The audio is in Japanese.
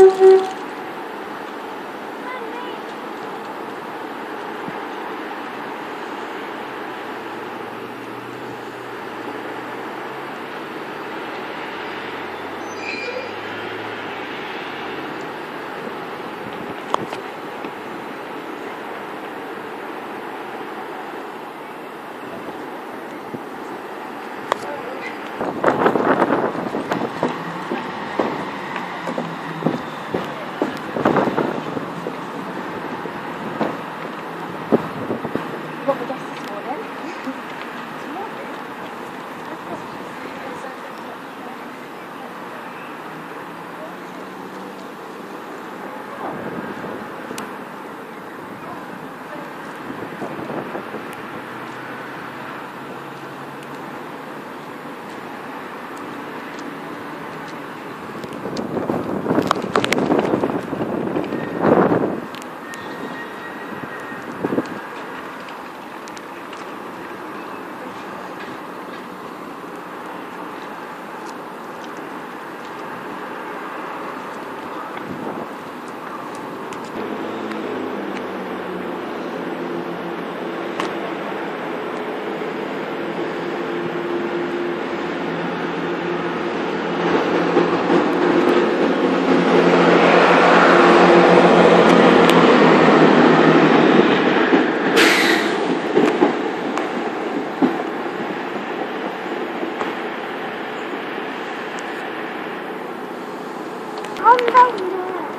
you 半分で。